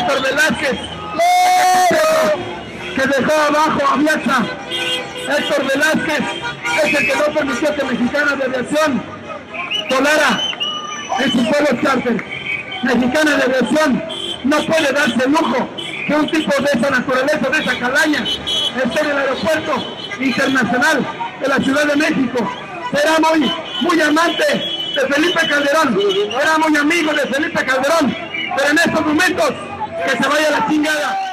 Héctor Velázquez, que dejó abajo a Viaxa. Héctor Velázquez es el que no permitió que Mexicana de Aviación volara en su pueblo charter. Mexicana de Aviación no puede darse lujo que un tipo de esa naturaleza, de esa calaña, esté en el aeropuerto internacional de la Ciudad de México. Era muy, muy amante de Felipe Calderón, era muy amigo de Felipe Calderón, pero en estos momentos que se vaya la chingada.